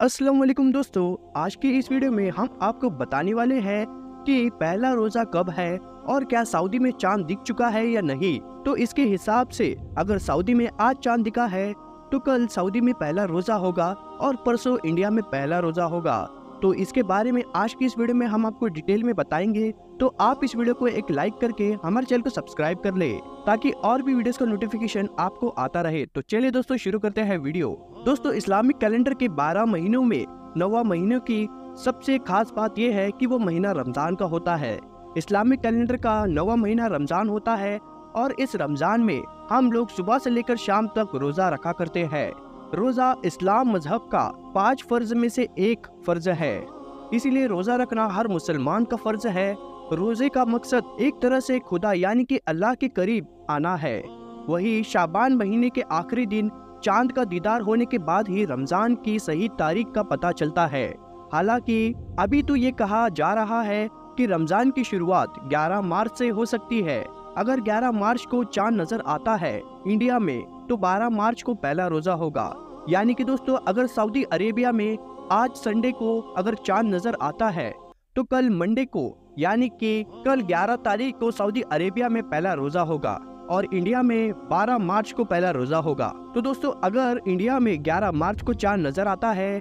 अस्सलाम वालेकुम दोस्तों, आज की इस वीडियो में हम आपको बताने वाले हैं कि पहला रोजा कब है और क्या सऊदी में चाँद दिख चुका है या नहीं। तो इसके हिसाब से अगर सऊदी में आज चाँद दिखा है तो कल सऊदी में पहला रोजा होगा और परसों इंडिया में पहला रोजा होगा। तो इसके बारे में आज की इस वीडियो में हम आपको डिटेल में बताएँगे। तो आप इस वीडियो को एक लाइक करके हमारे चैनल को सब्सक्राइब कर ले, ताकि और भी वीडियोस का नोटिफिकेशन आपको आता रहे। तो चलिए दोस्तों, शुरू करते हैं वीडियो। दोस्तों, इस्लामिक कैलेंडर के 12 महीनों में नवा महीनों की सबसे खास बात यह है कि वो महीना रमज़ान का होता है। इस्लामिक कैलेंडर का नवा महीना रमज़ान होता है और इस रमज़ान में हम लोग सुबह से लेकर शाम तक रोजा रखा करते हैं। रोजा इस्लाम मज़हब का पाँच फ़र्ज़ में से एक फ़र्ज़ है। इसीलिए रोजा रखना हर मुसलमान का फ़र्ज़ है। रोज़े का मकसद एक तरह से खुदा यानी कि अल्लाह के करीब आना है। वही शाबान महीने के आखिरी दिन, चाँद का दीदार होने के बाद ही रमज़ान की सही तारीख का पता चलता है। हालाँकि, अभी तो ये कहा जा रहा है कि रमज़ान की शुरुआत 11 मार्च से हो सकती है। अगर 11 मार्च को चाँद नज़र आता है इंडिया में तो 12 मार्च को पहला रोजा होगा। यानी कि दोस्तों, अगर सऊदी अरेबिया में आज संडे को अगर चाँद नज़र आता है तो कल मंडे को, यानी कि कल 11 तारीख को सऊदी अरेबिया में पहला रोजा होगा और इंडिया में 12 मार्च को पहला रोजा होगा। तो दोस्तों, अगर इंडिया में 11 मार्च को चाँद नज़र आता है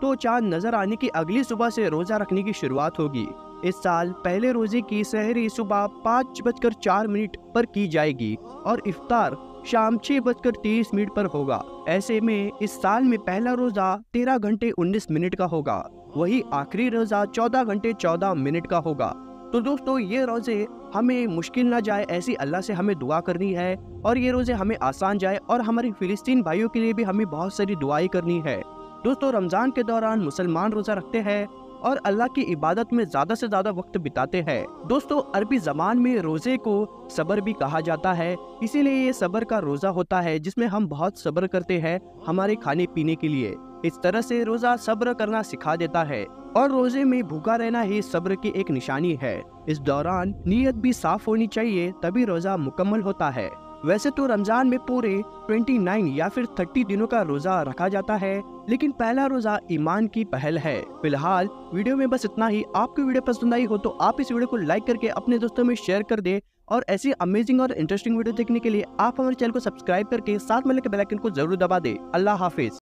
तो चाँद नज़र आने की अगली सुबह से रोजा रखने की शुरुआत होगी। इस साल पहले रोज़े की सहरी सुबह पाँच बजकर चार मिनट पर की जाएगी और इफ्तार शाम छह बजकर तीस मिनट पर होगा। ऐसे में इस साल में पहला रोजा तेरह घंटे उन्नीस मिनट का होगा। वही आखिरी रोजा चौदह घंटे चौदह मिनट का होगा। तो दोस्तों, ये रोज़े हमें मुश्किल ना जाए, ऐसी अल्लाह से हमें दुआ करनी है और ये रोज़े हमें आसान जाए और हमारे फिलिस्तीन भाइयों के लिए भी हमें बहुत सारी दुआई करनी है। दोस्तों, रमज़ान के दौरान मुसलमान रोजा रखते हैं और अल्लाह की इबादत में ज़्यादा से ज़्यादा वक्त बिताते हैं। दोस्तों, अरबी जबान में रोज़े को सबर भी कहा जाता है। इसीलिए ये सबर का रोजा होता है, जिसमें हम बहुत सब्र करते हैं हमारे खाने पीने के लिए। इस तरह से रोजा सब्र करना सिखा देता है और रोज़े में भूखा रहना ही सब्र की एक निशानी है। इस दौरान नीयत भी साफ़ होनी चाहिए, तभी रोजा मुकम्मल होता है। वैसे तो रमज़ान में पूरे 29 या फिर 30 दिनों का रोजा रखा जाता है, लेकिन पहला रोजा ईमान की पहल है। फ़िलहाल, वीडियो में बस इतना ही। आपको वीडियो पसंद आई हो तो आप इस वीडियो को लाइक करके अपने दोस्तों में शेयर कर दे और ऐसी अमेजिंग और इंटरेस्टिंग वीडियो देखने के लिए आप हमारे चैनल को सब्सक्राइब करके साथ में लेकर बेलाइकन को ज़रूर दबा दे। अल्लाह हाफिज।